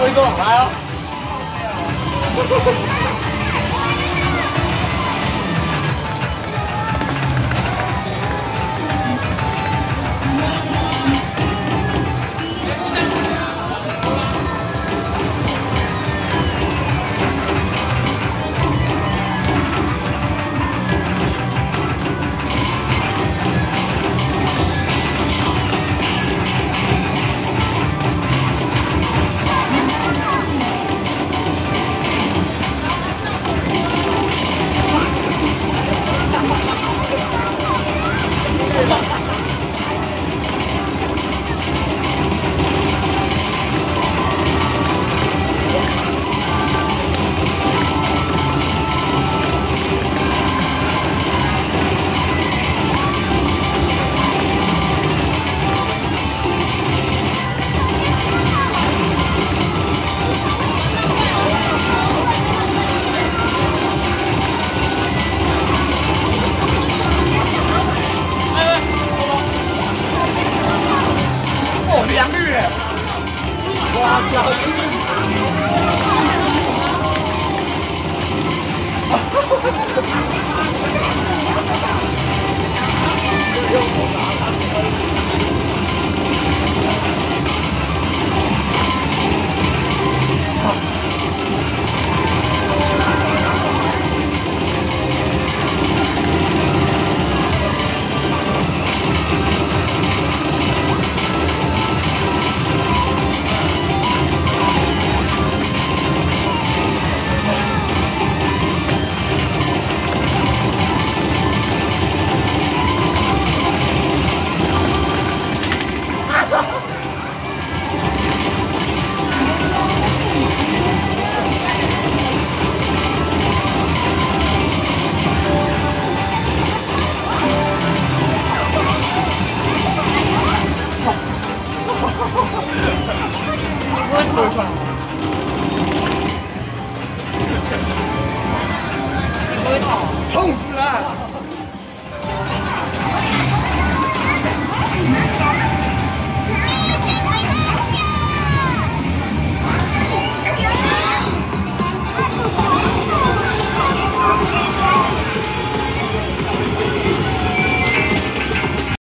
来哦。哦，哇靠！我。痛死了！